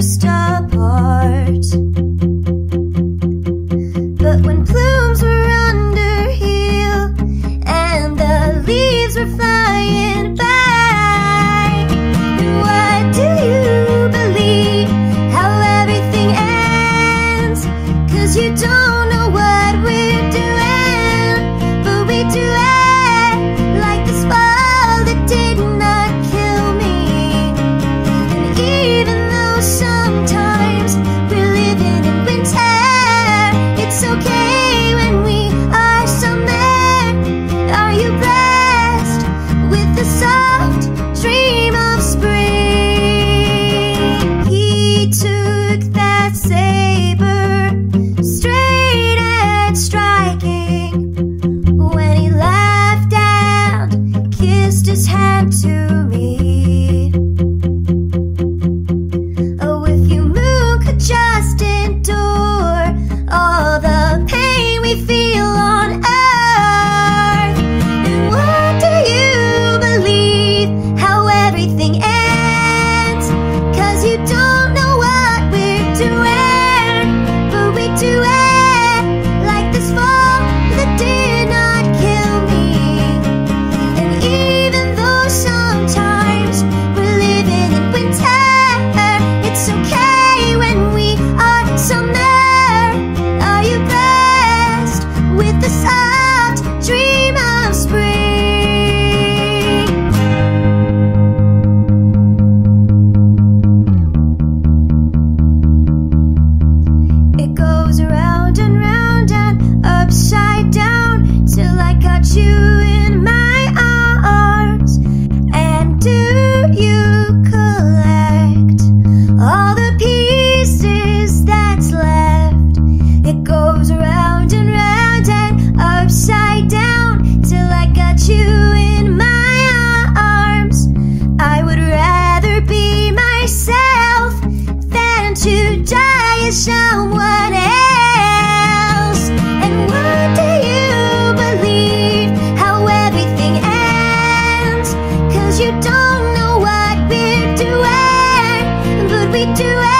first apart But when plumes were under heel And the leaves were flying by what do you believe how everything ends? Cause you don't goes round and round and upside down till I got you in my arms. And do you collect all the pieces that's left? It goes round and round and upside down till I got you in my arms. I would rather be myself than to die as someone. we do it.